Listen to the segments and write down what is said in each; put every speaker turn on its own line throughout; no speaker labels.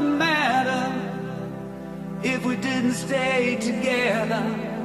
matter if we didn't stay together.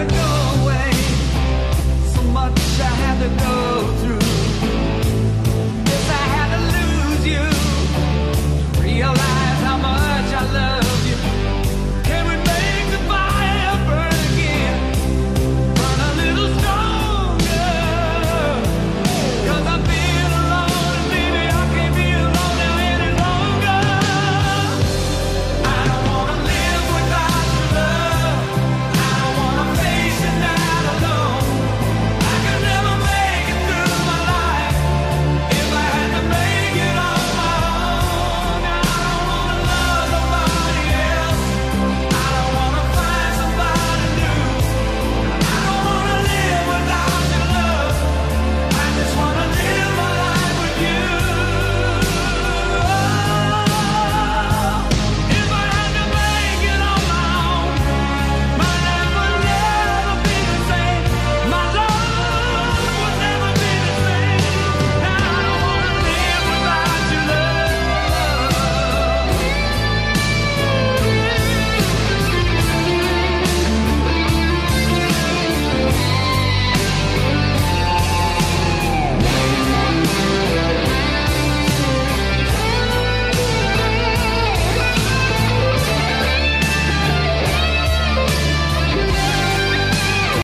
ago.